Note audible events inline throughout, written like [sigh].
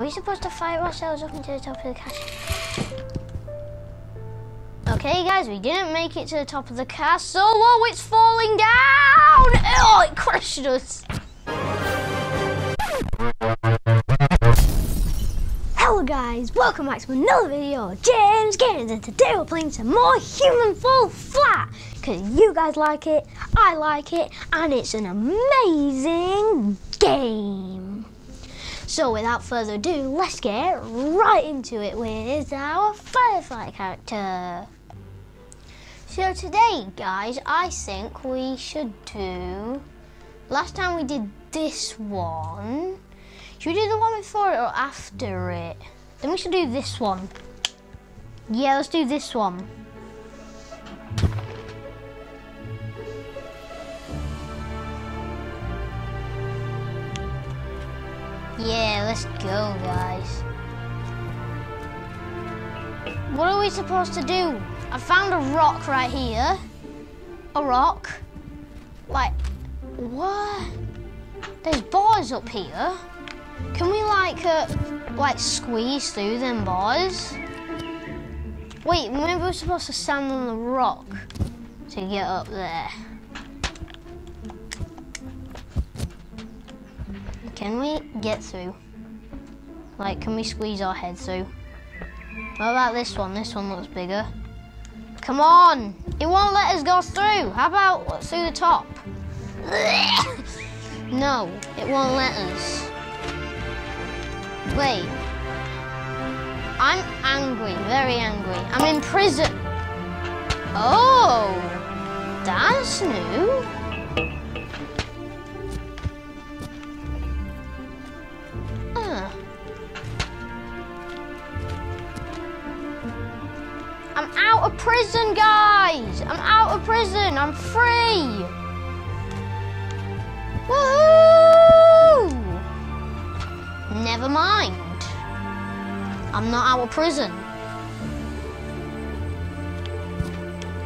We supposed to fire ourselves up into the top of the castle? Okay, guys, we didn't make it to the top of the castle. Oh, it's falling down! Oh, it crushed us. Hello, guys. Welcome back to another video. James Games, and today we're playing some more Human Fall Flat. Because you guys like it, I like it, and it's an amazing game. So without further ado, let's get right into it with our Firefly character. So today, guys, I think we should do... Last time we did this one. Should we do the one before it or after it? Then we should do this one. Yeah, let's do this one. Yeah, let's go, guys. What are we supposed to do? I found a rock right here. A rock. Like, what? There's bars up here. Can we like, uh, like squeeze through them bars? Wait, maybe we're supposed to stand on the rock to get up there. Can we get through? Like, can we squeeze our head through? What about this one? This one looks bigger. Come on! It won't let us go through. How about through the top? [coughs] no, it won't let us. Wait. I'm angry, very angry. I'm in prison. Oh, that's new. Out of prison, guys. I'm out of prison. I'm free. Woohoo! Never mind. I'm not out of prison.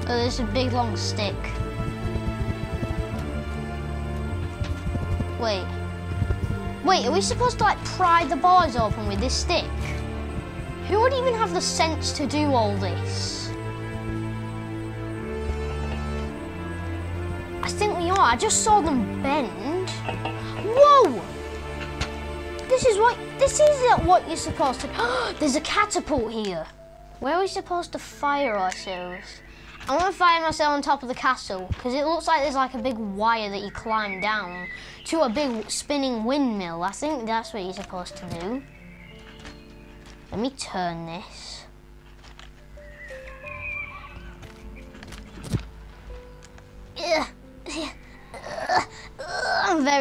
Oh, there's a big long stick. Wait. Wait, are we supposed to like pry the bars open with this stick? Who would even have the sense to do all this? Think we are. I just saw them bend. Whoa! This is what, this isn't uh, what you're supposed to, [gasps] there's a catapult here. Where are we supposed to fire ourselves? I want to fire myself on top of the castle because it looks like there's like a big wire that you climb down to a big spinning windmill. I think that's what you're supposed to do. Let me turn this.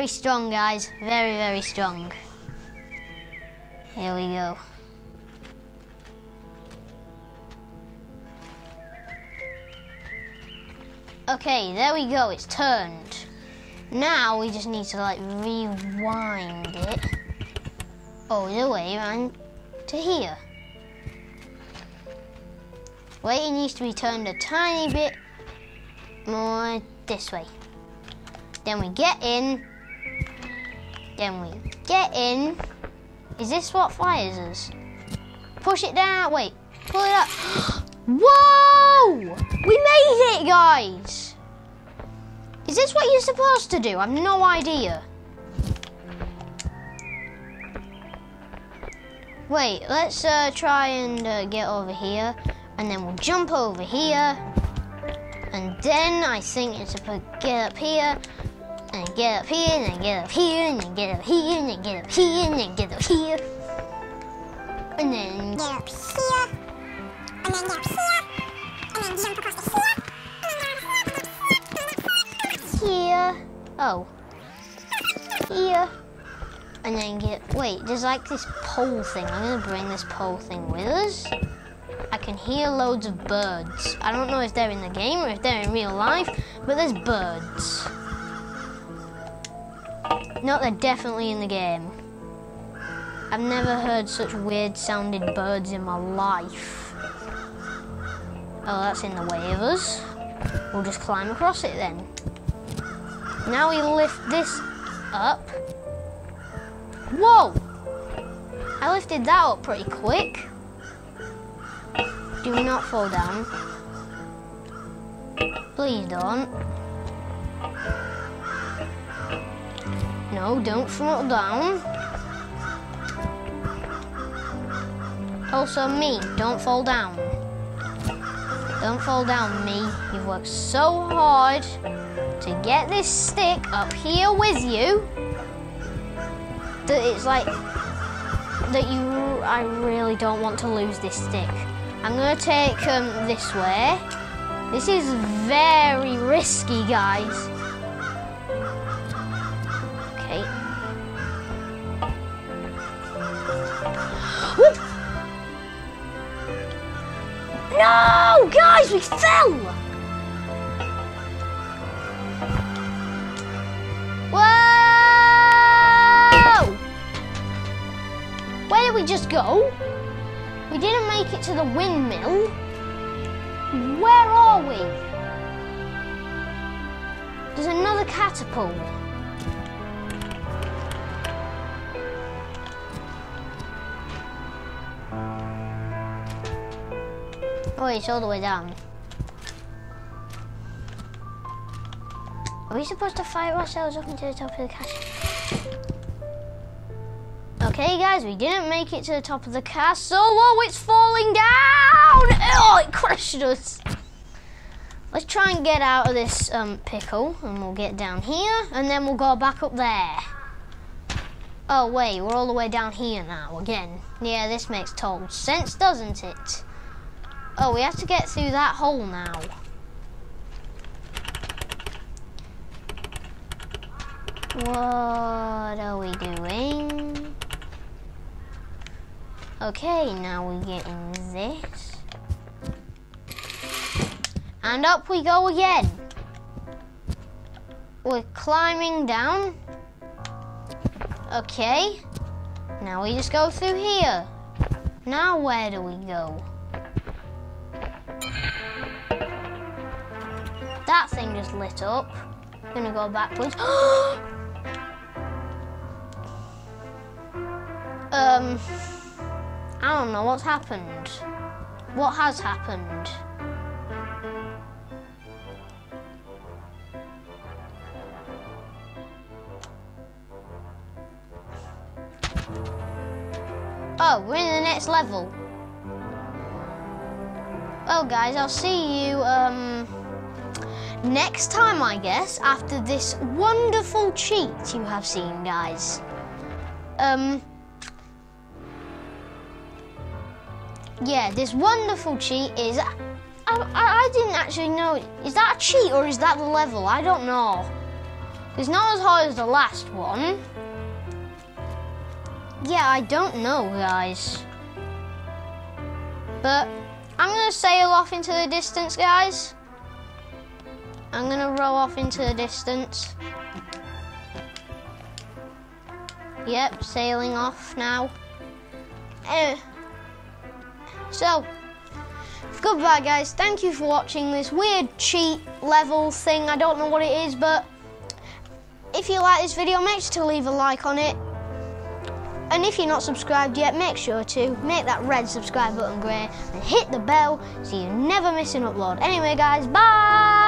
Very strong, guys. Very, very strong. Here we go. Okay, there we go. It's turned. Now we just need to like rewind it all the way around to here. Wait, it needs to be turned a tiny bit more this way. Then we get in. Then we get in. Is this what fires us? Push it down. Wait, pull it up. [gasps] Whoa! We made it, guys. Is this what you're supposed to do? I've no idea. Wait, let's uh, try and uh, get over here, and then we'll jump over here, and then I think it's supposed to get up here, and get up here, and get up here, and get up here, and get up here, and get up here, and then get up here, and then get up here, and then jump across the here, here. Oh, here. And then get, wait, there's like this pole thing. I'm gonna bring this pole thing with us. I can hear loads of birds. I don't know if they're in the game or if they're in real life, but there's birds. No, they're definitely in the game. I've never heard such weird sounding birds in my life. Oh, that's in the way of us. We'll just climb across it then. Now we lift this up. Whoa! I lifted that up pretty quick. Do we not fall down. Please don't. No, don't fall down. Also me, don't fall down. Don't fall down, me. You've worked so hard to get this stick up here with you that it's like that you I really don't want to lose this stick. I'm gonna take um, this way. This is very risky, guys. No, guys, we fell. Whoa! Where did we just go? We didn't make it to the windmill. Where are we? There's another catapult. Oh, it's all the way down. Are we supposed to fire ourselves up into the top of the castle? Okay, guys, we didn't make it to the top of the castle. Oh, it's falling down! Oh, it crushed us. Let's try and get out of this um, pickle, and we'll get down here, and then we'll go back up there. Oh, wait, we're all the way down here now again. Yeah, this makes total sense, doesn't it? Oh, we have to get through that hole now. What are we doing? Okay, now we get in this. And up we go again. We're climbing down. Okay. Now we just go through here. Now where do we go? That thing just lit up. I'm Gonna go backwards. [gasps] um, I don't know what's happened. What has happened? Oh, we're in the next level. Well, guys, I'll see you um, next time, I guess, after this wonderful cheat you have seen, guys. Um, yeah, this wonderful cheat is. I, I, didn't actually know. Is that a cheat or is that the level? I don't know. It's not as hard as the last one. Yeah, I don't know, guys. But I'm going to sail off into the distance, guys. I'm going to row off into the distance. Yep, sailing off now. Uh, so, goodbye, guys. Thank you for watching this weird cheat level thing. I don't know what it is, but if you like this video, make sure to leave a like on it. And if you're not subscribed yet, make sure to make that red subscribe button grey and hit the bell so you never miss an upload. Anyway, guys, bye!